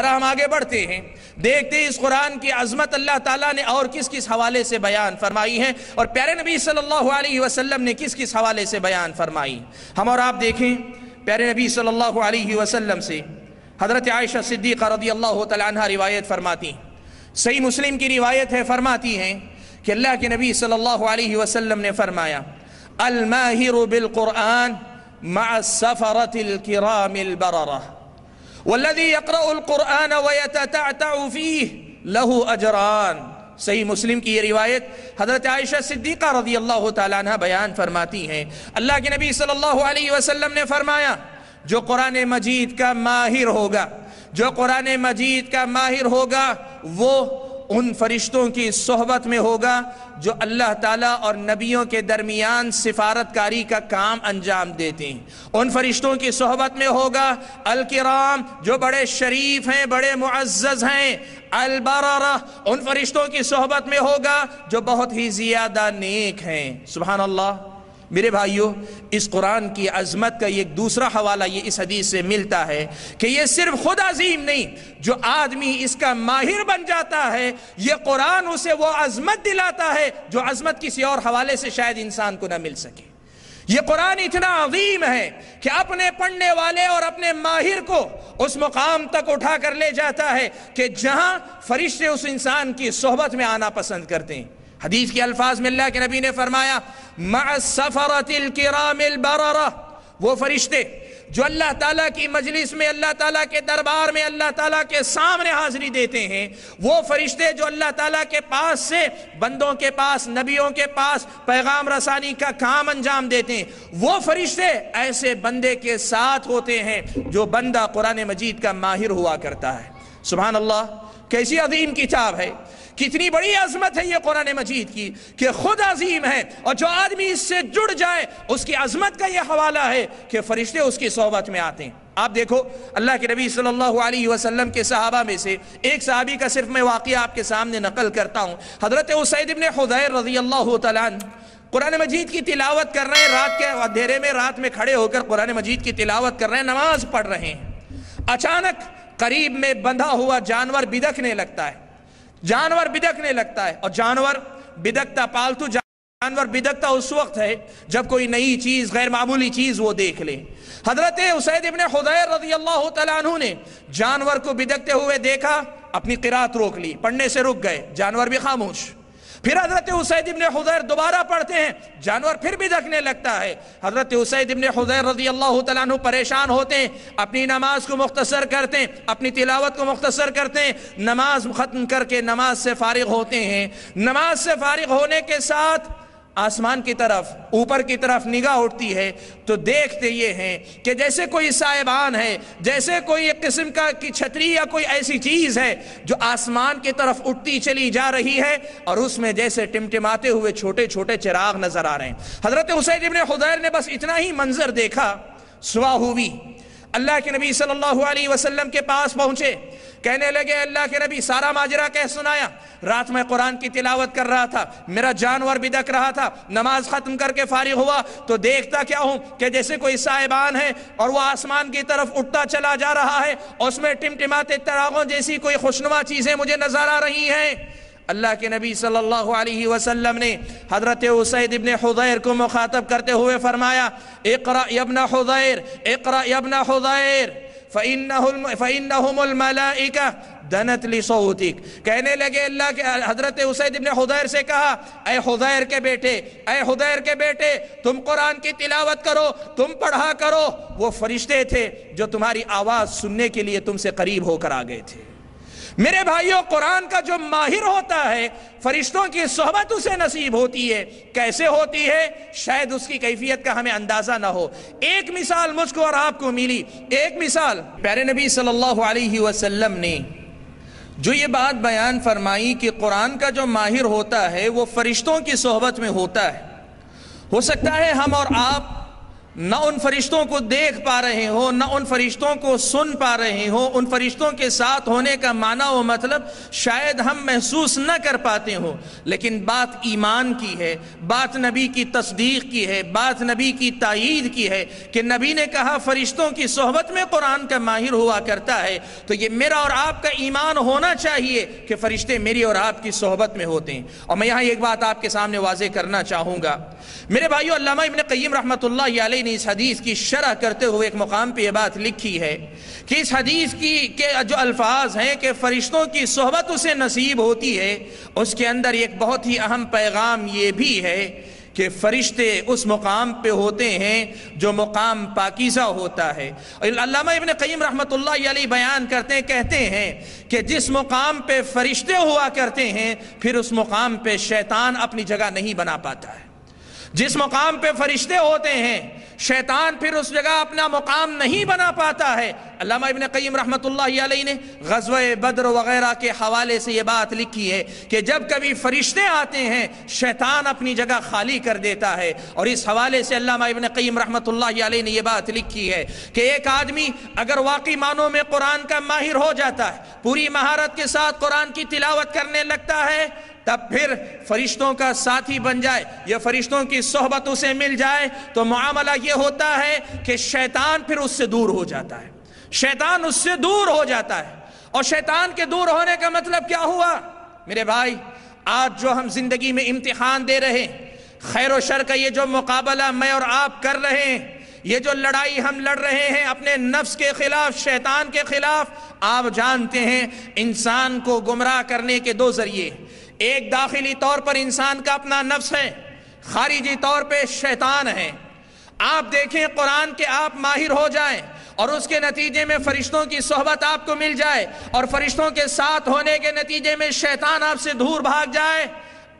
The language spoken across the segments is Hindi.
तरह हम आगे बढ़ते हैं। देखते इस कुरान की अजमत अल्लाह ताला ने और किस किस हवाले से बयान फरमाई है और प्यारे नबी सल्लल्लाहु अलैहि वसल्लम ने किस किस हवाले से बयान फरमाई। हम और आप देखें, प्यारे नबी सल्लल्लाहु अलैहि वसल्लम से हज़रत आयशा सिद्दीक़ रदी अल्लाह तला रिवायत फरमाती सही मुस्लिम की रिवायत है, फरमाती हैं कि अल्लाह के नबी सल्लल्लाहु अलैहि वसल्लम ने फरमाया, अलमाहिर बिलकुरान मा सफ़रतिल किरामिल बररा। वल्लदी यक्रकुरान फ़ीह लहू अजरान सही मुस्लिम की ये रिवायत हज़रत आयशा सिद्दीक़ा रदी अल्लाह तह बयान फरमाती हैं। अल्लाह के नबी सल्लल्लाहु अलैहि वसल्लम ने फरमाया, जो कुरान मजीद का माहिर होगा, जो कुरान मजीद का माहिर होगा, वो उन फरिश्तों की सहबत में होगा जो अल्लाह ताला और नबियों के दरमियान सिफारतकारी का काम अंजाम देते हैं। उन फरिश्तों की सहबत में होगा अलकराम, जो बड़े शरीफ हैं, बड़े मुआज़ हैं। अलबरा उन फरिश्तों की सहबत में होगा जो बहुत ही ज़्यादा नेक हैं। सुबहानल्ला मेरे भाइयों, इस कुरान की अजमत का एक दूसरा हवाला ये इस हदीस से मिलता है कि ये सिर्फ़ खुद अजीम नहीं, जो आदमी इसका माहिर बन जाता है, ये कुरान उसे वो अजमत दिलाता है, जो अजमत किसी और हवाले से शायद इंसान को ना मिल सके। ये कुरान इतना अजीम है कि अपने पढ़ने वाले और अपने माहिर को उस मुकाम तक उठा कर ले जाता है कि जहाँ फरिश्ते उस इंसान की सोहबत में आना पसंद करते हैं। हदीस के अल्फाज में अल्लाह के नबी ने फरमाया वो फरिश्ते, जो अल्लाह ताला की मजलिस में, अल्लाह ताला के दरबार में, अल्लाह ताला के सामने हाजिरी देते हैं, वो फरिश्ते जो अल्लाह ताला के पास से, बंदों के पास, नबियों के पास पैगाम रसानी का काम अंजाम देते हैं, वो फरिश्ते ऐसे बंदे के साथ होते हैं, जो बंदा कुरान मजीद का माहिर हुआ करता है। सुबह अल्लाह, कैसी अजीम किताब है। कितनी बड़ी अजमत है ये कुरान मजीद की, कि खुद अजीम है और जो आदमी इससे जुड़ जाए, उसकी अजमत का यह हवाला है कि फरिश्ते उसकी सोहबत में आते हैं। आप देखो, अल्लाह के नबी सल्लल्लाहु अलैहि वसल्लम के सहाबा में से एक सहाबी का सिर्फ़ मैं वाक़ आपके सामने नकल करता हूँ। हज़रत उसैद इबन खुदैर रज़ी अल्लाह कुरान मजीद की तिलावत कर रहे हैं, रात के अंधेरे में रात में खड़े होकर कुरान मजीद की तिलावत कर रहे हैं, नमाज़ पढ़ रहे हैं। अचानक करीब में बंधा हुआ जानवर बिदकने लगता है। जानवर बिदकने लगता है और जानवर बिदकता पालतू जानवर बिदकता उस वक्त है जब कोई नई चीज़ गैर मामूली चीज़ वो देख ले। हज़रत उसैद इबन रज़ी अल्लाह ने जानवर को बिदकते हुए देखा, अपनी किरात रोक ली, पढ़ने से रुक गए, जानवर भी खामोश। फिर हज़रत हुसैद इबन हुजैर दोबारा पढ़ते हैं। जानवर फिर भी दखने लगता है। हज़रत हुसैद इबन हुजैर रज़ी अल्लाह तु परेशान होते हैं। अपनी नमाज़ को मुख्तसर करते हैं, अपनी तिलावत को मुख्तसर करते हैं। नमाज़ ख़त्म करके नमाज़ से फारिग होते हैं। नमाज़ से फारिग होने के साथ आसमान की तरफ़, ऊपर की तरफ़ निगाह उठती है तो देखते ये हैं कि जैसे कोई साहिबान है, जैसे कोई एक किस्म का की छतरी या कोई ऐसी चीज़ है जो आसमान की तरफ़ उठती चली जा रही है और उसमें जैसे टिमटिमाते हुए छोटे छोटे चिराग नज़र आ रहे हैं। हज़रत हुसैन इबन खुदैर ने बस इतना ही मंजर देखा सुबह हुई अल्लाह के नबी सल्लल्लाहु अलैहि वसल्लम के पास पहुँचे। कहने लगे, अल्लाह के नबी, सारा माजरा कह सुनाया? रात में कुरान की तिलावत कर रहा था, मेरा जानवर बिदक रहा था, नमाज़ ख़त्म करके फारिग हुआ तो देखता क्या हूँ कि जैसे कोई साहिबान है और वह आसमान की तरफ़ उठता चला जा रहा है उसमें टिमटिमाते तरागों जैसी कोई खुशनुमा चीज़ें मुझे नज़र आ रही हैं। अल्लाह के नबी सल्लल्लाहु अलैहि वसल्लम ने हज़रत उसैद इब्ने हुदैर को मुखातब करते हुए फरमाया, इकरा यबना हुदैर, इकरा यबना हुदैर कहने लगे अल्लाह के, हज़रत उसैद इबन हुदैर से कहा अय हुदैर के बेटे अय हुदैर के बेटे, तुम कुरान की तिलावत करो, तुम पढ़ा करो। वो फरिश्ते थे जो तुम्हारी आवाज़ सुनने के लिए तुमसे करीब होकर आ गए थे। मेरे भाइयों, कुरान का जो माहिर होता है, फरिश्तों की सोहबत उसे नसीब होती है। कैसे होती है? शायद उसकी कैफियत का हमें अंदाज़ा ना हो। एक मिसाल मुझको और आपको मिली। एक मिसाल, प्यारे नबी सल्लल्लाहु अलैहि वसल्लम ने जो ये बात बयान फरमाई कि कुरान का जो माहिर होता है, वो फरिश्तों की सोहबत में होता है। हो सकता है हम और आप न उन फरिश्तों को देख पा रहे हो, न उन फरिश्तों को सुन पा रहे हो, उन फरिश्तों के साथ होने का माना हो मतलब शायद हम महसूस न कर पाते हो। लेकिन बात ईमान की है, बात नबी की तस्दीक की है, बात नबी की तायद की है कि नबी ने कहा, फरिश्तों की सोहबत में कुरान का माहिर हुआ करता है तो ये मेरा और आपका ईमान होना चाहिए कि फरिश्ते मेरी और आपकी सोहबत में होते हैं। और मैं यहाँ एक बात आपके सामने वाजे करना चाहूँगा। मेरे अल्लामा इबन रहमत रहमतुल्लाह ने इस हदीस की शरह करते हुए एक मुकाम पे यह बात लिखी है कि इस हदीस की, के जो अल्फाज हैं कि फरिश्तों की सोहबत उसे नसीब होती है, उसके अंदर एक बहुत ही अहम पैगाम ये भी है कि फरिश्ते उस मुकाम पे होते हैं जो मुकाम पाकिज़ा होता है। अल्लामा इबन कईम अलैहि बयान करते हैं, कहते हैं कि जिस मुकाम पे फरिश्ते हुआ करते हैं, फिर उस मुकाम पे शैतान अपनी जगह नहीं बना पाता है। जिस मुकाम पे फरिश्ते होते हैं, शैतान फिर उस जगह अपना मुकाम नहीं बना पाता है। अल्लामा इब्न कईम अलैहि ने गजव बद्र वगैरह के हवाले से ये बात लिखी है कि जब कभी फरिश्ते आते हैं, शैतान अपनी जगह खाली कर देता है। और इस हवाले से अल्लामा इब्न कईम अलैहि ने यह बात लिखी है कि एक आदमी अगर वाकई मानों में कुरान का माहिर हो जाता है, पूरी महारत के साथ कुरान की तिलावत करने लगता है तब फिर फरिश्तों का साथी बन जाए। या फरिश्तों की सोहबत उसे मिल जाए। तो मामला यह होता है कि शैतान फिर उससे दूर हो जाता है। शैतान उससे दूर हो जाता है। और शैतान के दूर होने का मतलब क्या हुआ? मेरे भाई, आज जो हम ज़िंदगी में इम्तिहान दे रहे हैं, खैर शर का ये जो मुकाबला मैं और आप कर रहे हैं, ये जो लड़ाई हम लड़ रहे हैं अपने नफ्स के खिलाफ, शैतान के खिलाफ, आप जानते हैं, इंसान को गुमराह करने के दो ज़रिए एक दाखिली तौर पर इंसान का अपना नफ्स है, खारिजी तौर पे शैतान है। आप देखें, कुरान के आप माहिर हो जाएँ और उसके नतीजे में फरिश्तों की सोहबत आपको मिल जाए और फरिश्तों के साथ होने के नतीजे में शैतान आपसे दूर भाग जाए,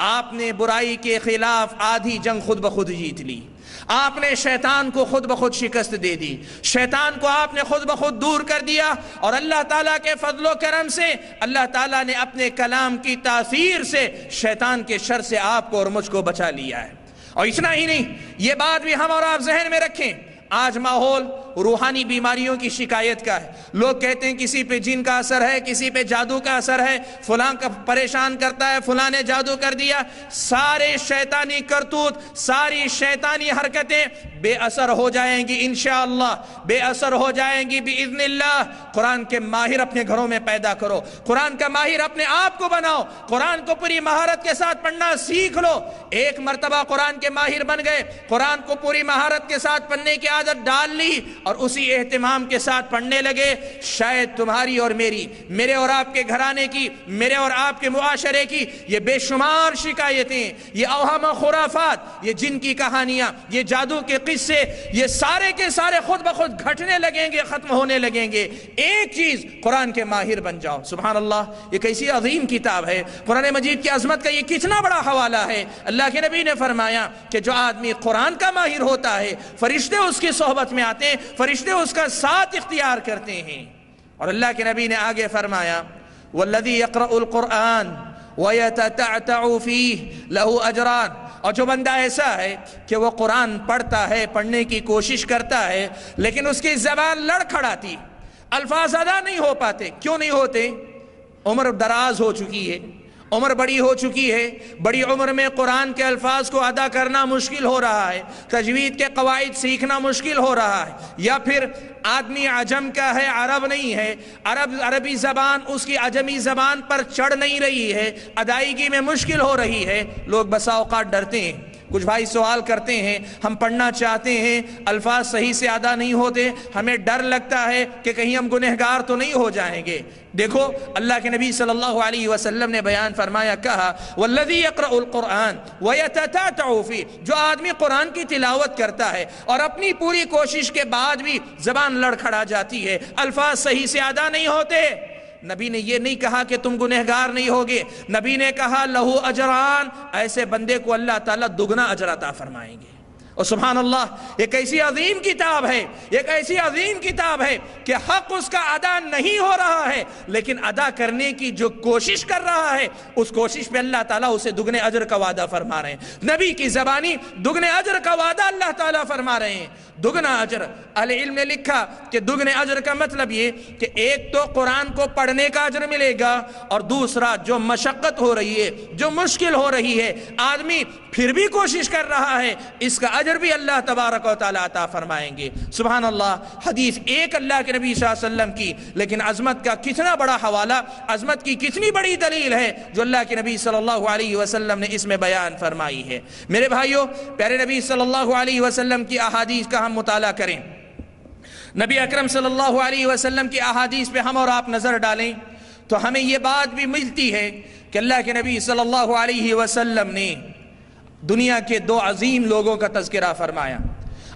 आपने बुराई के खिलाफ आधी जंग खुद ब खुद जीत ली। आपने शैतान को खुद ब खुद शिकस्त दे दी। शैतान को आपने खुद ब खुद दूर कर दिया और अल्लाह ताला के फजलो करम से, अल्लाह ताला ने अपने कलाम की तासीर से शैतान के शर से आपको और मुझको बचा लिया है। और इतना ही नहीं, ये बात भी हम और आप जहन में रखें। आज माहौल रूहानी बीमारियों की शिकायत का है। लोग कहते हैं किसी पे जिन का असर है, किसी पे जादू का असर है, फुलां का परेशान करता है, फुला ने जादू कर दिया। सारे शैतानी करतूत, सारी शैतानी हरकतें बेअसर हो जाएँगी इन बेअसर हो जाएँगी बिजनिल्लाह कुरान के माहिर अपने घरों में पैदा करो। कुरान का माहिर अपने आप को बनाओ। कुरान को पूरी महारत के साथ पढ़ना सीख लो। एक मरतबा कुरान के माहिर बन गए। कुरान को पूरी महारत के साथ पढ़ने की आदत डाल ली। और उसी एहतमाम के साथ पढ़ने लगे, शायद तुम्हारी और मेरी, मेरे और आपके घराने की, मेरे और आपके मुआशरे की, ये बेशुमार शिकायतें, ये अवहम खुराफात, ये जिन की कहानियाँ, ये जादू के किस्से, ये सारे के सारे खुद ब खुद घटने लगेंगे, खत्म होने लगेंगे। एक चीज़ कुरान के माहिर बन जाओ। सुबह अल्लाह ये कैसी अजीम किताब है। कुरान मजीद की अजमत का ये कितना बड़ा हवाला है। अल्लाह के नबी ने फरमाया कि जो आदमी कुरान का माहिर होता है, फरिश्ते उसकी सोहबत में आते हैं फरिश्ते उसका साथ इख्तियार करते हैं। और अल्लाह के नबी ने आगे फरमाया वल्लदी लहू अजरान। और जो बंदा ऐसा है कि वो कुरान पढ़ता है, पढ़ने की कोशिश करता है, लेकिन उसकी जबान लड़खड़ाती, अल्फाज अदा नहीं हो पाते। क्यों नहीं होते? उम्र दराज हो चुकी है। उम्र बड़ी हो चुकी है। बड़ी उम्र में कुरान के अल्फाज को अदा करना मुश्किल हो रहा है। तजवीद के कवायद सीखना मुश्किल हो रहा है। या फिर आदमी अजम का है, अरब नहीं है। अरब, अरबी ज़बान, उसकी अजमी ज़बान पर चढ़ नहीं रही है। अदायगी में मुश्किल हो रही है। लोग बसाओकात डरते हैं। कुछ भाई सवाल करते हैं, हम पढ़ना चाहते हैं, अल्फाज सही से अदा नहीं होते, हमें डर लगता है कि कहीं हम गुनहगार तो नहीं हो जाएँगे। देखो, अल्लाह के नबी सल्लल्लाहु अलैहि वसल्लम ने बयान फरमाया, कहा, वल्लजी यक़रउल वयततातउफी जो आदमी कुरान की तिलावत करता है और अपनी पूरी कोशिश के बाद भी जबान लड़खड़ा जाती है, अल्फाज सही से अदा नहीं होते। नबी ने यह नहीं कहा कि तुम गुनहगार नहीं होगे। नबी ने कहा, लहू अजरान, ऐसे बंदे को अल्लाह ताला दुगना अजराता फरमाएँगे। और सुबहान अल्लाह एक ऐसी अजीम किताब है, एक ऐसी अजीम किताब है कि हक उसका अदा नहीं हो रहा है, लेकिन अदा करने की जो कोशिश कर रहा है, उस कोशिश पे अल्लाह ताला उसे दुगने अजर का वादा फरमा रहे हैं। नबी की जबानी दुगने अजर का वादा अल्लाह ताला फरमा रहे हैं। दुगना अजर अल इल्म ने लिखा कि दुगने अजर का मतलब ये कि एक तो कुरान को पढ़ने का अजर मिलेगा और दूसरा जो मशक्क़त हो रही है, जो मुश्किल हो रही है, आदमी फिर भी कोशिश कर रहा है, इसका अजर भी अल्लाह तबारक अता फरमाएँगे। सुबह अल्लाह हदीस एक अल्लाह के नबी वसल्लम की, लेकिन अजमत का कितना बड़ा हवाला, अजमत की कितनी बड़ी दलील है जो अल्लाह के नबी सल्लल्लाहु अलैहि वसल्लम ने इसमें बयान फरमाई है। मेरे भाइयों, प्यारे नबी सल्लल्लाहु अलैहि वसल्लम की अहादीस का हम मुताला करें। नबी अकरम सल्लल्लाहु की अहादीस पे हम और आप नज़र डालें तो हमें ये बात भी मिलती है कि अल्लाह के नबी सल्लल्लाहु अलैहि ने दुनिया के दो अजीम लोगों का तस्करा फरमाया।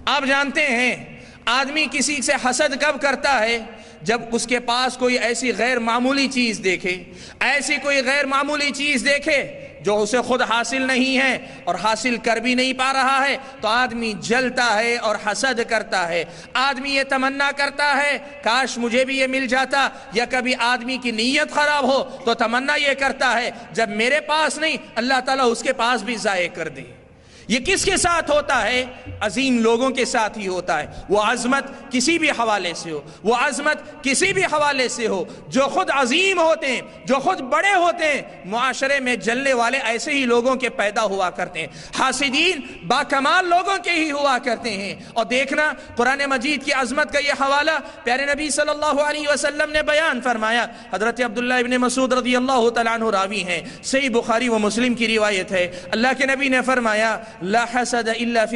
आप जानते हैं, आदमी किसी से हसद कब करता है? जब उसके पास कोई ऐसी गैर मामूली चीज़ देखे, ऐसी कोई गैर मामूली चीज़ देखे जो उसे खुद हासिल नहीं है और हासिल कर भी नहीं पा रहा है तो आदमी जलता है और हसद करता है। आदमी ये तमन्ना करता है, काश मुझे भी ये मिल जाता या कभी आदमी की नीयत खराब हो तो तमन्ना ये करता है, जब मेरे पास नहीं, अल्लाह ताला उसके पास भी ज़ाय कर दे। ये किसके साथ होता है? अजीम लोगों के साथ ही होता है। वो अजमत किसी भी हवाले से हो, वो अजमत किसी भी हवाले से हो, जो खुद अजीम होते हैं, जो खुद बड़े होते हैं माशरे में जलने वाले ऐसे ही लोगों के पैदा हुआ करते हैं। हासिदीन बाकमाल लोगों के ही हुआ करते हैं। और देखना, कुरान मजीद की अजमत का यह हवाला प्यारे नबी सल्लल्लाहु अलैहि वसल्लम ने बयान फरमाया। हज़रत अब्दुल्ला इब्ने मसूद रज़ी अल्लाह तआला रावी हैं। सही बुखारी व मुस्लिम की रिवायत है। अल्लाह के नबी ने फरमाया ला हसद इल्ला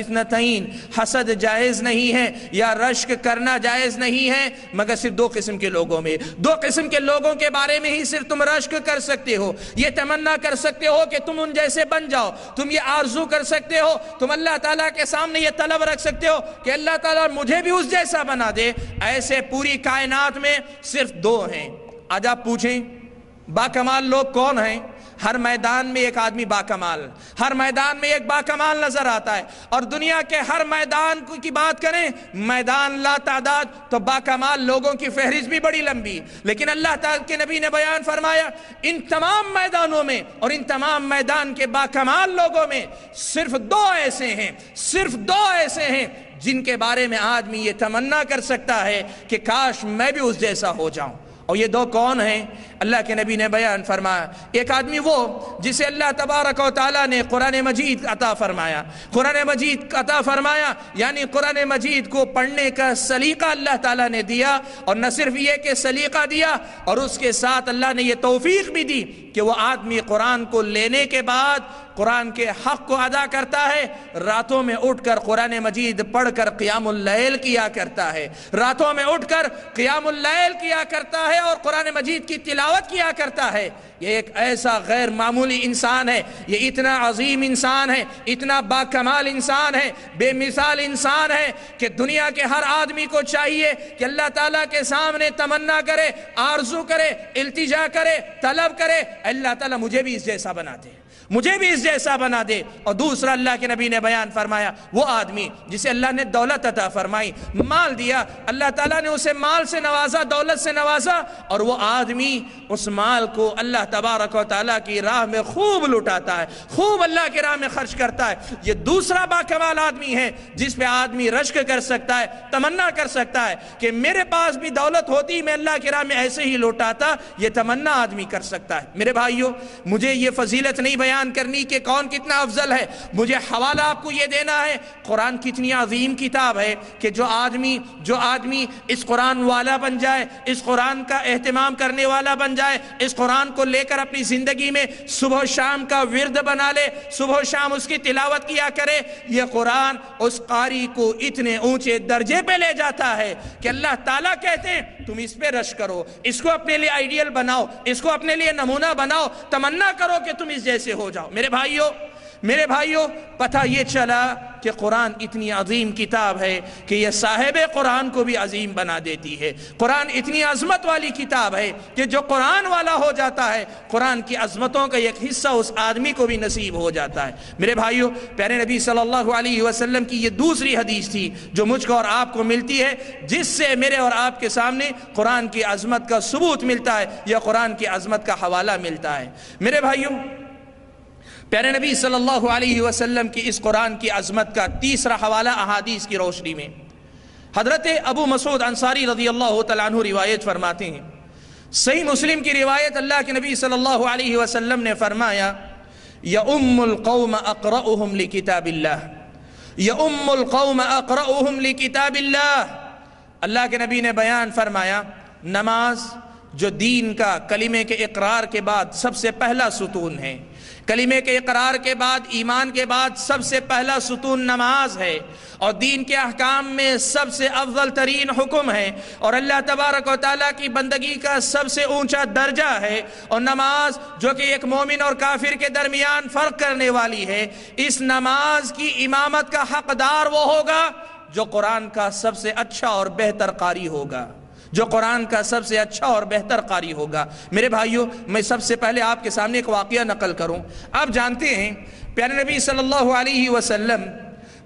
हसद जायज़ नहीं है या रश्क करना जायज़ नहीं है, मगर सिर्फ़ दो किस्म के लोगों में। दो किस्म के लोगों के बारे में ही सिर्फ़ तुम रश्क कर सकते हो। ये तमन्ना कर सकते हो कि तुम उन जैसे बन जाओ। तुम ये आरज़ू कर सकते हो। तुम अल्लाह ताला के सामने ये तलब रख सकते हो कि अल्लाह ताला मुझे भी उस जैसा बना दे। ऐसे पूरी कायनात में सिर्फ़ दो हैं। आज आप पूछें, बाकमाल लोग कौन हैं? हर मैदान में एक आदमी बाकमाल, हर मैदान में एक बाकमाल नज़र आता है। और दुनिया के हर मैदान की बात करें, मैदान ला तादाद तो बाकमाल लोगों की फहरिस्त भी बड़ी लंबी। लेकिन अल्लाह के नबी ने बयान फरमाया, इन तमाम मैदानों में और इन तमाम मैदान के बाकमाल लोगों में सिर्फ़ दो ऐसे हैं, सिर्फ़ दो ऐसे हैं, जिनके बारे में आदमी ये तमन्ना कर सकता है कि काश मैं भी उस जैसा हो जाऊँ। और ये दो कौन हैं? अल्लाह के नबी ने बयान फरमाया। एक आदमी वो, जिसे अल्लाह तबारक ताला ने कुरान मजीद अता फरमाया। कुरान मजीद अता फरमाया, यानी कुरान मजीद को पढ़ने का सलीका अल्लाह ताला ने दिया, और न सिर्फ़ ये कि सलीका दिया, और उसके साथ अल्लाह ने यह तोफ़ी भी दी कि वह आदमी कुरान को लेने के बाद कुरान के हक को अदा करता है। रातों में उठकर कुरान मजीद पढ़कर क़ियामुल्लैल किया करता है। रातों में उठकर क़ियामुल्लैल किया करता है, और कुरान मजीद की तिलावत किया करता है। ये एक ऐसा गैर मामूली इंसान है। ये इतना अजीम इंसान है, इतना बाकमाल इंसान है, बेमिसाल इंसान है कि दुनिया के हर आदमी को चाहिए कि अल्लाह ताला के सामने तमन्ना करे, आरज़ू करे, इल्तिजा करे, तलब करे। अल्लाह ताला मुझे भी इस जैसा बनाते मुझे भी इस जैसा बना दे। और दूसरा अल्लाह के नबी ने बयान फरमाया, वो आदमी जिसे अल्लाह ने दौलत अता फरमाई, माल दिया, अल्लाह ताला ने उसे माल से नवाजा, दौलत से नवाजा, और वो आदमी उस माल को अल्लाह तबारक ताला की राह में खूब लुटाता है, खूब अल्लाह के राह में खर्च करता है। ये दूसरा बाकमाल आदमी है जिस पे आदमी रश्क कर सकता है, तमन्ना कर सकता है कि मेरे पास भी दौलत होती, मैं अल्लाह के राह में ऐसे ही लौटाता, ये तमन्ना आदमी कर सकता है। मेरे भाइयों, मुझे ये फजीलत नहीं बयान बयान करनी कि कौन कितना अफजल है। मुझे हवाला आपको ये देना है, कुरान कितनी अजीम किताब है कि जो आदमी जो आदमी इस कुरान वाला बन जाए, इस कुरान का एहतमाम करने वाला बन जाए, इस कुरान को लेकर अपनी ज़िंदगी में सुबह शाम का विरद बना ले, सुबह शाम उसकी तिलावत किया करे यह कुरान उस कारी को इतने ऊँचे दर्जे पे ले जाता है कि अल्लाह ताला कहते हैं तुम इस पे रश करो, इसको अपने लिए आइडियल बनाओ, इसको अपने लिए नमूना बनाओ, तमन्ना करो कि तुम इस जैसे हो जाओ। मेरे भाइयों मेरे भाइयों, पता ये चला कि कुरान इतनी अजीम किताब है कि यह साहिब कुरान को भी अजीम बना देती है। कुरान इतनी अजमत वाली किताब है कि जो कुरान वाला हो जाता है, कुरान की अजमतों का एक हिस्सा उस आदमी को भी नसीब हो जाता है। मेरे भाइयों, प्यारे नबी सल्लल्लाहु अलैहि वसल्लम की ये दूसरी हदीस थी जो मुझको और आपको मिलती है, जिससे मेरे और आपके सामने कुरान की अजमत का सबूत मिलता है या कुरान की अजमत का हवाला मिलता है। मेरे भाइयों प्यारे नबी सल्लल्लाहु अलैहि वसल्लम की इस कुरान की अजमत का तीसरा हवाला अहादीस की रोशनी में। हज़रत अबू मसूद अंसारी रज़ी अल्लाह रिवायत फरमाते हैं। सही मुस्लिम की रिवायत अल्लाह के नबी सल्लल्लाहु अलैहि वसल्लम ने फरमाया अल्लाह के नबी ने बयान फरमाया, नमाज़ जो दीन का, कलिमे के इकरार के बाद सबसे पहला सुतून है। कलीमे के इकरार के बाद, ईमान के बाद सबसे पहला सुतून नमाज़ है और दीन के अहकाम में सबसे अव्वल तरीन हुक्म है और अल्लाह तबारक ताली की बंदगी का सबसे ऊँचा दर्जा है और नमाज़ जो कि एक मोमिन और काफिर के दरमियान फ़र्क करने वाली है। इस नमाज़ की इमामत का हकदार वो होगा जो कुरान का सबसे अच्छा और बेहतर कारी होगा। जो कुरान का सबसे अच्छा और बेहतर कारी होगा। मेरे भाइयों, मैं सबसे पहले आपके सामने एक वाक़ नकल करूँ। आप जानते हैं, प्यारे नबी सल्लल्लाहु अलैहि वसल्लम,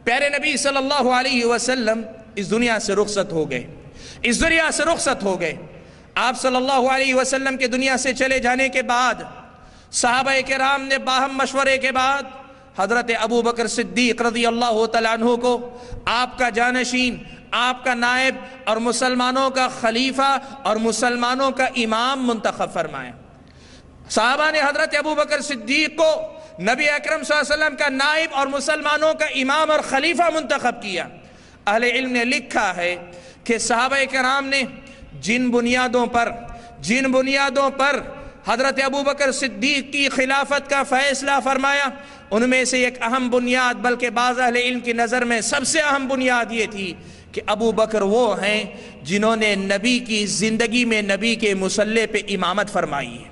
प्यारे नबी सल्लल्लाहु अलैहि वसल्लम इस दुनिया से रुखसत हो गए। इस दुनिया से रुखसत हो गए। आप सल्लल्लाहु अलैहि वसल्लम के दुनिया से चले जाने के बाद साहब के राम ने बाहम मशवरे के बाद हज़रत अबू बकर सिद्दीक रज़ी अल्लाह तु को, आपका जानशीन, आपका नायब और मुसलमानों का खलीफा और मुसलमानों का इमाम मुंतखब फरमाया। साहबा ने हज़रत अबू बकर सिद्दीक को नबी अकरम वसल्लम का नायब और मुसलमानों का इमाम और खलीफा मुंतखब किया। अहले इल्म ने लिखा है कि साहब कराम ने जिन बुनियादों पर, जिन बुनियादों पर हज़रत अबू बकर सिद्दीक की खिलाफत का फैसला फरमाया उनमें से एक अहम बुनियाद, बल्कि बाज़ इल्म की नज़र में सबसे अहम बुनियाद ये थी कि अबू बकर वो हैं जिन्होंने नबी की ज़िंदगी में नबी के मुसल्ले पे इमामत फरमाई है।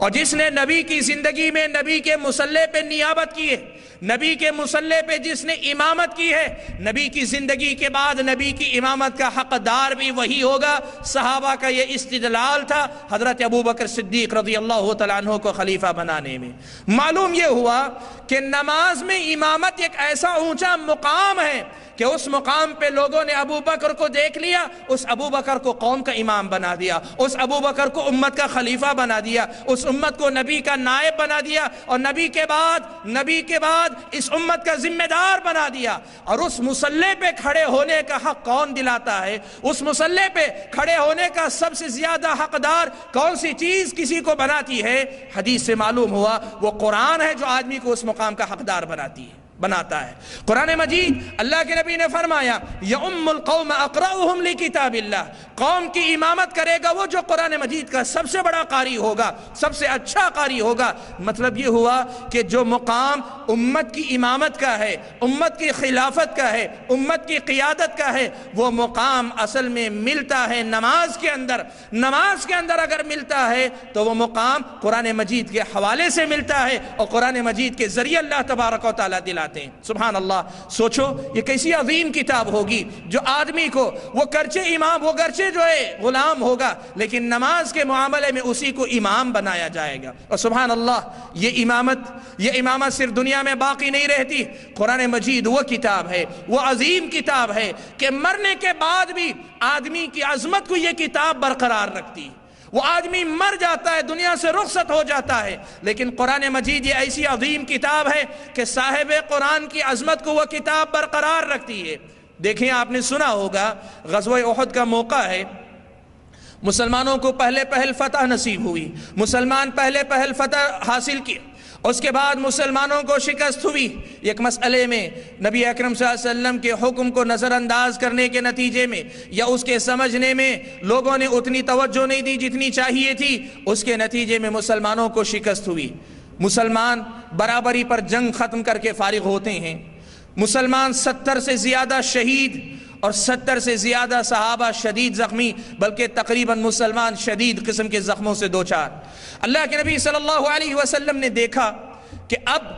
और जिसने नबी की ज़िंदगी में नबी के मुसल्ले पे नियाबत की है, नबी के मुसल्ले पे जिसने इमामत की है, नबी की ज़िंदगी के बाद नबी की इमामत का हकदार भी वही होगा। सहाबा का ये इस्तलाल था, हज़रत अबू बकर सिद्दीक रज़ी अल्लाह तु को खलीफा बनाने में। मालूम यह हुआ कि नमाज़ में इमामत एक ऐसा ऊँचा मुकाम है कि उस मुकाम पे लोगों ने अबू बकर को देख लिया, उस अबू बकर को कौम का इमाम बना दिया, उस अबू बकर को उम्मत का खलीफा बना दिया, उस उम्मत को नबी का नायब बना दिया और नबी के बाद, नबी के बाद इस उम्मत का जिम्मेदार बना दिया। और उस मुसल्ले पे खड़े होने का हक कौन दिलाता है? उस मुसल्ले पे खड़े होने का सबसे ज़्यादा हकदार कौन सी चीज़ किसी को बनाती है? हदीस से मालूम हुआ, वो कुरान है जो आदमी को उस मुकाम का हकदार बनाती है। बनाता है। कुरान मजीद, अल्लाह के नबी ने फरमाया यौम अकरम किताबिल्ला कौम की इमामत करेगा वो जो कुरान मजीद का सबसे बड़ा कारी होगा, सबसे अच्छा कारी होगा। मतलब ये हुआ कि जो मुकाम उम्मत की इमामत का है, उम्मत की खिलाफत का है, उम्मत की क़ियादत का है, वो मुकाम असल में मिलता है नमाज़ के अंदर। नमाज़ के अंदर अगर मिलता है तो वो मुकाम कुरान मजीद के हवाले से मिलता है और कुरान मजीद के ज़रिए अल्लाह तबारक वाली दिला जाते हैं। सुबहान अल्लाह सोचो, ये कैसी अजीम किताब होगी, जो आदमी को, वो करचे इमाम, वो गर्चे जो है, गुलाम होगा, लेकिन नमाज़ के मामले में उसी को इमाम बनाया जाएगा। और सुबहान अल्लाह ये इमामत ये इमामत सिर्फ़ दुनिया में बाकी नहीं रहती, कुरान मजीद वो किताब है, वो अजीम किताब है, कि मरने के बाद भी आदमी की अजमत को ये किताब बरकरार रखती है। वो आदमी मर जाता है, दुनिया से रुखसत हो जाता है। लेकिन कुरान मजीद ये ऐसी अजीम किताब है कि साहिब कुरान की अजमत को वह किताब बरकरार रखती है। देखें, आपने सुना होगा गजब का मौका है। मुसलमानों को पहले पहल फतह नसीब हुई। मुसलमान पहले पहल फतह हासिल किए। उसके बाद मुसलमानों को शिकस्त हुई। एक मसले में नबी अकरम वसल्लम के हुक्म को नज़रअंदाज करने के नतीजे में या उसके समझने में लोगों ने उतनी तवज्जो नहीं दी जितनी चाहिए थी, उसके नतीजे में मुसलमानों को शिकस्त हुई। मुसलमान बराबरी पर जंग ख़त्म करके फारिग होते हैं। मुसलमान सत्तर से ज़्यादा शहीद और सत्तर से ज़्यादा सहाबा शदीद ज़ख्मी, बल्कि तकरीबन मुसलमान शदीद किस्म के ज़ख्मों से दो चार। अल्लाह के नबी सल्लल्लाहु अलैहि वसल्लम ने देखा कि अब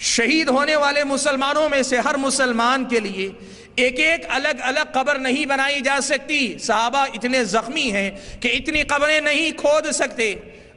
शहीद होने वाले मुसलमानों में से हर मुसलमान के लिए एक एक अलग अलग कब्र नहीं बनाई जा सकती। साहबा इतने जख्मी हैं कि इतनी कब्रें नहीं खोद सकते।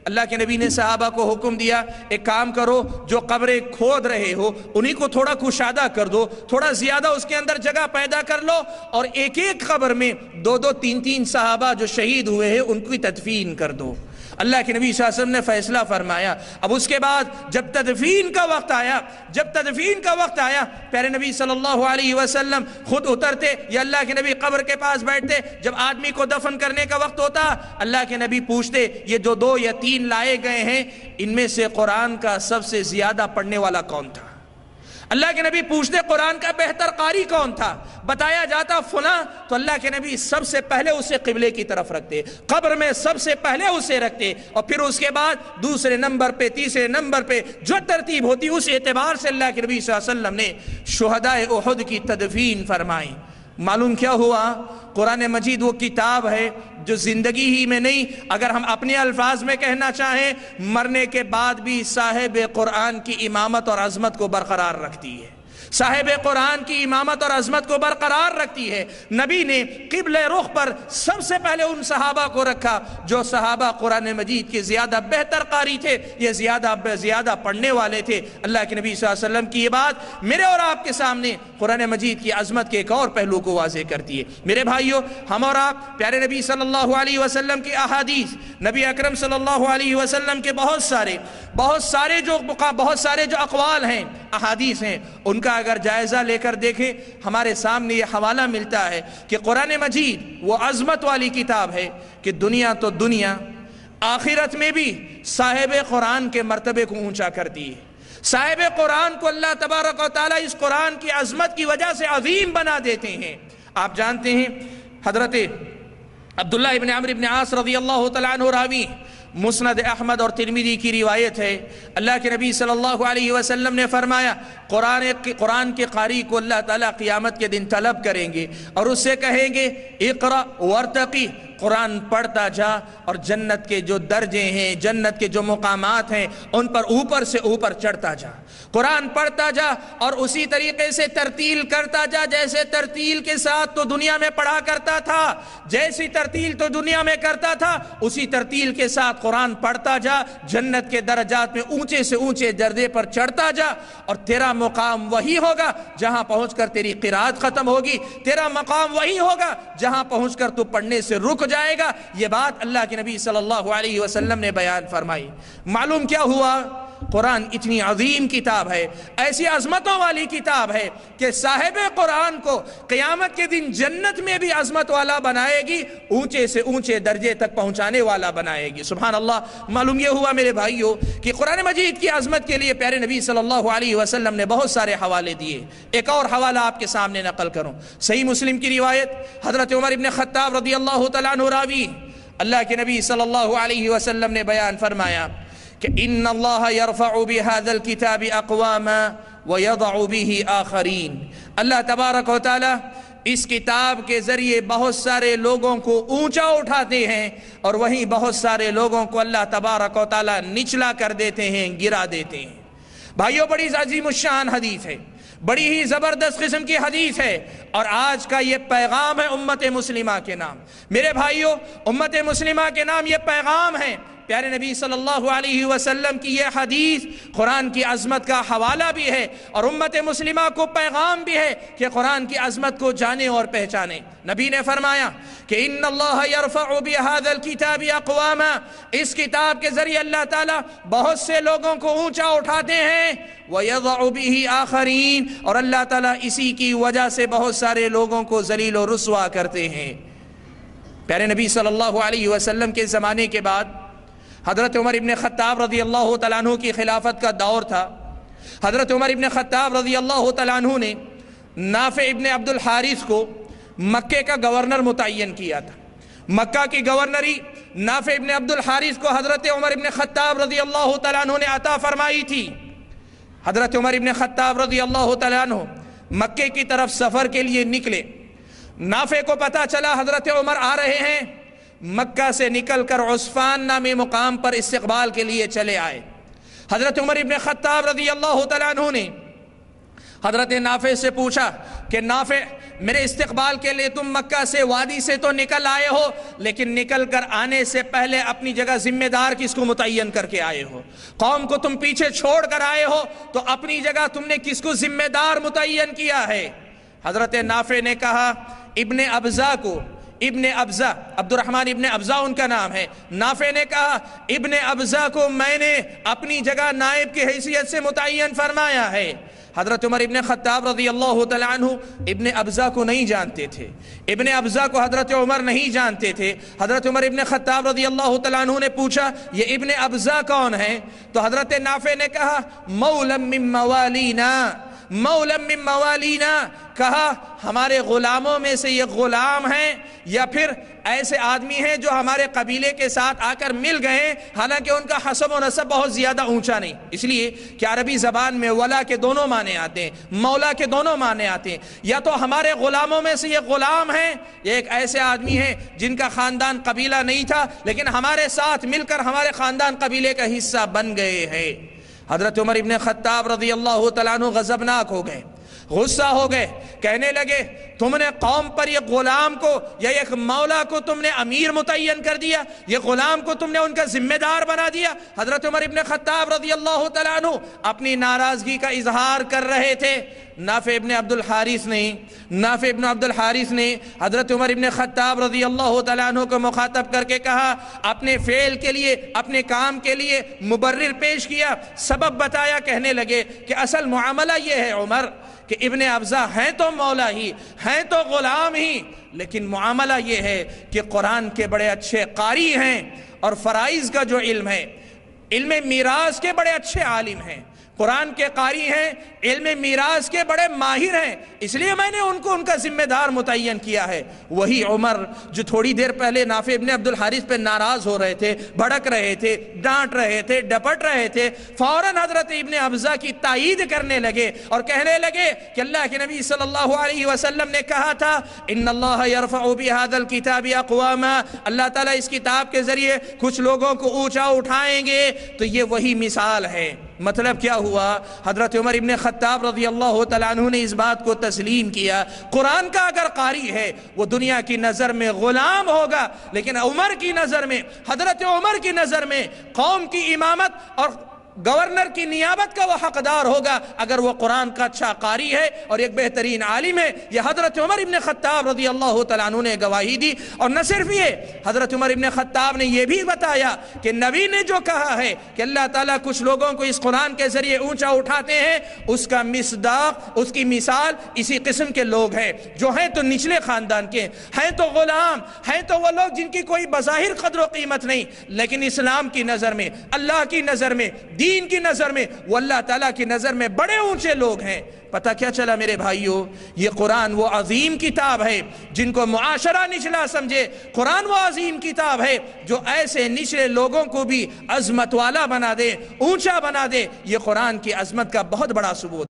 अल्लाह के नबी ने साहबा को हुक्म दिया, एक काम करो, जो कब्रें खोद रहे हो, उन्हीं को थोड़ा कुशादा कर दो, थोड़ा ज़्यादा उसके अंदर जगह पैदा कर लो और एक एक कब्र में दो दो तीन तीन साहबा जो शहीद हुए हैं, उनकी तदफीन कर दो। अल्लाह के नबी वसल्लम ने फैसला फरमाया। अब उसके बाद जब तदफीन का वक्त आया, जब तदफीन का वक्त आया, प्यारे नबी सल्लल्लाहु अलैहि वसल्लम खुद उतरते, या अल्लाह के नबी कब्र के पास बैठते, जब आदमी को दफन करने का वक्त होता, अल्लाह के नबी पूछते, ये जो दो या तीन लाए गए हैं, इनमें से कुरान का सबसे ज़्यादा पढ़ने वाला कौन था? अल्लाह के नबी पूछते, कुरान का बेहतर कारी कौन था? बताया जाता फुला। तो अल्लाह के नबी सबसे पहले उसे किबले की तरफ़ रखते, कब्र में सबसे पहले उसे रखते और फिर उसके बाद दूसरे नंबर पे, तीसरे नंबर पे जो तरतीब होती, उस एतबार से अल्लाह के नबी वसल्लम ने शहदा उहद की तदफीन फरमाई। मालूम क्या हुआ? कुरान मजीद वो किताब है जो ज़िंदगी ही में नहीं, अगर हम अपने अल्फाज में कहना चाहें, मरने के बाद भी साहेब कुरान की इमामत और अजमत को बरकरार रखती है। साहेब कुरान की इमामत और अजमत को बरकरार रखती है। नबी ने किबल रुख पर सबसे पहले उन सहाबा को रखा, जो सहाबा कुरान मजीद के ज़्यादा बेहतर कारी थे, ये ज़्यादा ज़्यादा पढ़ने वाले थे। अल्लाह के नबी वसल्लम की ये बात मेरे और आपके सामने कुरान मजीद की अजमत के एक और पहलू को वाजे करती है। मेरे भाइयों, हम और आप, प्यारे नबी सल्लल्लाहु अलैहि वसल्लम की अहादीस, नबी अकरम सल्लल्लाहु अलैहि वसल्लम के बहुत सारे बहुत सारे जो बहुत सारे जो अकवाल हैं अहादीस हैं। उनका अगर जायज़ा लेकर देखें, हमारे सामने ये हवाला मिलता है कि कुरान मजीद वो अजमत वाली किताब है कि दुनिया तो दुनिया, आखिरत में भी साहेब कुरान के मरतबे को ऊँचा करती है। साहेब कुरान को अल्लाह तबारक ताली इस कुरान की अजमत की वजह से अजीम बना देते हैं। आप जानते हैं, हज़रत अब्दुल्ला इबन अमर इबन आस रज़ी अल्लाह तरावी मुस्नद अहमद और तिरमिदी की रिवायत है। अल्लाह के नबी सल्लल्लाहु अलैहि वसल्लम ने फरमाया, कुरान कुरान के कारी को अल्लाह ताला क़ियामत के दिन तलब करेंगे और उससे कहेंगे, इकरा वर्तकी कुरान पढ़ता जा और जन्नत के जो दर्जे हैं, जन्नत के जो मुकामात हैं, उन पर ऊपर से ऊपर चढ़ता जा। कुरान पढ़ता जा और उसी तरीके से तरतील करता जा, जैसे तरतील के साथ तो दुनिया में पढ़ा करता था, जैसी तरतील तो दुनिया में करता था, उसी तरतील के साथ कुरान पढ़ता जा, जन्नत के दर्जात में ऊँचे से ऊँचे दर्जे पर चढ़ता जा और तेरा मुकाम वही होगा जहाँ पहुंचकर तेरी किरात खत्म होगी, तेरा मकाम वही होगा जहाँ पहुंचकर तू पढ़ने से रुक जाएगा। ये बात अल्लाह के नबी सल्लल्लाहु अलैहि वसल्लम ने बयान फरमाई। मालूम क्या हुआ? कुरान इतनी अजीम किताब है, ऐसी अजमतों वाली किताब है कि साहेब कुरान को क़यामत के दिन जन्नत में भी अजमत वाला बनाएगी, ऊँचे से ऊँचे दर्जे तक पहुँचाने वाला बनाएगी। सुबह अल्लाह मालूम यह हुआ मेरे भाइयों कि कुरान मजीद की अजमत के लिए प्यारे नबी सल्लल्लाहु अलैहि वसल्लम ने बहुत सारे हवाले दिए। एक और हवाला आपके सामने नकल करूँ। सही मुस्लिम की रिवायत, हज़रत उमर इबन खत्ताब रदी अल्लाह तरावी अल्लाह के नबी सल्लल्लाहु अलैहि वसल्लम ने बयान फरमाया कि इन अल्लाह किताब अकवामा व भी आखरीन। अल्लाह तबारक ताली इस किताब के ज़रिए बहुत सारे लोगों को ऊँचा उठाते हैं और वहीं बहुत सारे लोगों को अल्लाह तबारक ताली निचला कर देते हैं, गिरा देते हैं। भाइयों, बड़ी अजीम शान हदीस है। बड़ी ही ज़बरदस्त किस्म की हदीस है और आज का ये पैगाम है उम्मत मुस्लिमा के नाम। मेरे भाइयों, उम्मत मुस्लिमा के नाम ये पैगाम है प्यारे नबी सल्लल्लाहु अलैहि वसल्लम की यह हदीस कुरान की अजमत का हवाला भी है और उम्मत मुस्लिमा को पैगाम भी है कि कुरान की अजमत को जाने और पहचाने। नबी ने फरमाया कि इन किताब अकवामा। इस किताब के ज़रिए अल्लाह ताला बहुत से लोगों को ऊँचा उठाते हैं। वही आखरीन। और अल्लाह ताला इसी की वजह से बहुत सारे लोगों को जलील रसवा करते हैं। प्यारे नबी सल्लल्लाहु अलैहि वसल्लम के ज़माने के बाद हज़रत उमर इबन ख़त्ताब रज़ी अल्लाह तु की खिलाफत का दौर था। हज़रत उमर इबन ख़त्ताब रज़ी अल्लाह तु ने नाफ़ इबन अब्दुल हारिस को मक्के का गवर्नर मुतन किया था। मक्का की गवर्नरी नाफ़ इबन अब्दुल हारिस को हज़रत उमर इबन ख़त्ताब रज़ी अल्लाह तु ने अता फरमाई थी। हज़रत उमर इबन ख़त्ताब रज़ी अल्लाह तु मक्के की तरफ़ सफ़र के लिए निकले। नाफे को पता चला हज़रत उमर आ रहे हैं मक्का से निकलकर उस्फान नामी मुकाम पर इस्तकबाल के लिए चले आए। हज़रत उमर इबन ख़त्ताब रज़ी अल्लाह तु ने हज़रत नाफे से पूछा कि, नाफे, मेरे इस्तकबाल के लिए तुम मक्का से वादी से तो निकल आए हो, लेकिन निकल कर आने से पहले अपनी जगह जिम्मेदार किसको मुतन करके आए हो? कौम को तुम पीछे छोड़ कर आए हो तो अपनी जगह तुमने किसको जिम्मेदार मुतन किया है? हज़रत नाफे ने कहा, इबन अफजा को इब्ने अफजा अब्दुलरहमान इब्ने अफजा उनका नाम है। नाफे ने कहा, इब्ने अफजा को मैंने अपनी जगह नायब की हैसियत से मुतन फरमाया है। हज़रत उमर इबन ख़त्ताब रज़ी अल्लाह तु इबन अफज़ा को नहीं जानते थे। इबन अफज़ा को हज़रत उमर नहीं जानते थे। हज़रत उमर इबन ख़त्ताब रज़ी अल्लाह तु ने पूछा, ये इबन अब्ज़ा कौन है? तो हज़रत नाफे ने कहा, मौलम मवालीना। मौलम मवालीना, कहा, हमारे गुलामों में से ये गुलाम हैं, या फिर ऐसे आदमी हैं जो हमारे कबीले के साथ आकर मिल गए हालाँकि उनका हसब व नसब बहुत ज़्यादा ऊँचा नहीं। इसलिए कि अरबी ज़बान में वला के दोनों माने आते हैं, मौला के दोनों माने आते हैं। या तो हमारे गुलामों में से ये गुलाम हैं एक ऐसे आदमी हैं जिनका ख़ानदान कबीला नहीं था, लेकिन हमारे साथ मिलकर हमारे ख़ानदान कबीले का हिस्सा बन गए हैं। हज़रत उमर इबन ख़त्ताब रज़ी अल्लाह तु गज़बनाक हो गए। गुस्सा हो गए। कहने लगे, तुमने कौम पर ये गुलाम को, या एक मौला को तुमने अमीर मुतन कर दिया? ये गुलाम को तुमने उनका जिम्मेदार बना दिया? हज़रत उमर इबन खत्ताब रज़ी अल्लाह तु अपनी नाराज़गी का इजहार कर रहे थे। नाफ इबन अब्दुल हारिस ने, नाफ इबन अब्दुल हारिस ने हज़रत उमर इबन खत्ताब रज़ी अल्लाह तु को मुखातब करके कहा, अपने फेल के लिए, अपने काम के लिए मुबर्र पेश किया। सबब बताया, कहने लगे कि असल मामला ये है, उमर कि इबन अफजा हैं तो मौला ही, हैं तो ग़ुलाम ही। लेकिन मामला ये है कि कुरान के बड़े अच्छे कारी हैं और फ़राइज़ का जो इल्म है इल्म मीराज के बड़े अच्छे आलिम हैं। कुरान के कारी हैं, इल्म मीराज के बड़े माहिर हैं। इसलिए मैंने उनको, उनका जिम्मेदार मुतन किया है। वही उमर, जो थोड़ी देर पहले नाफे इबन अब्दुल हारिस पे नाराज़ हो रहे थे, भड़क रहे थे, डांट रहे थे, डपट रहे थे, फ़ौरन हज़रत इबन अफजा की तायद करने लगे और कहने लगे कि अल्लाह के नबी सल्लल्लाहु अलैहि वसल्लम ने कहा था इन किताब अकवामा। अल्लाह ताला इस किताब के ज़रिए कुछ लोगों को ऊँचा उठाएँगे। तो ये वही मिसाल है। मतलब क्या हुआ? हज़रत उमर इबन ख़त्ताब रज़ी अल्लाह तु ने इस बात को तस्लीम किया, कुरान का अगर कारी है, वो दुनिया की नज़र में ग़ुलाम होगा। लेकिन उमर की नज़र में, हज़रत उमर की नज़र में कौम की इमामत और गवर्नर की नियाबत का वह हकदार होगा अगर वह कुरान का अच्छा कारी है और एक बेहतरीन आलिम है। यह हज़रत उमर इबन ख़त्ताब रज़ी अल्लाह तु ने गवाही दी। और न सिर्फ़ ये, हज़रत उमर इबन ख़त्ताब ने यह भी बताया कि नबी ने जो कहा है कि अल्लाह ताला कुछ लोगों को इस कुरान के ज़रिए ऊँचा उठाते हैं, उसका मिसदाक, उसकी मिसाल इसी किस्म के लोग हैं। जो हैं तो निचले ख़ानदान के, हैं तो गुलाम, हैं तो वह लोग जिनकी कोई बज़ाहिर कदर कीमत नहीं। लेकिन इस्लाम की नज़र में, अल्लाह की नज़र में दीन की नज़र में, वो अल्लाह ताला की नज़र में बड़े ऊँचे लोग हैं। पता क्या चला मेरे भाइयों? ये कुरान वो अजीम किताब है, जिनको मुआशरा निचला समझे। कुरान वो अजीम किताब है, जो ऐसे निचले लोगों को भी अजमत वाला बना दे, ऊँचा बना दे। ये कुरान की अजमत का बहुत बड़ा सबूत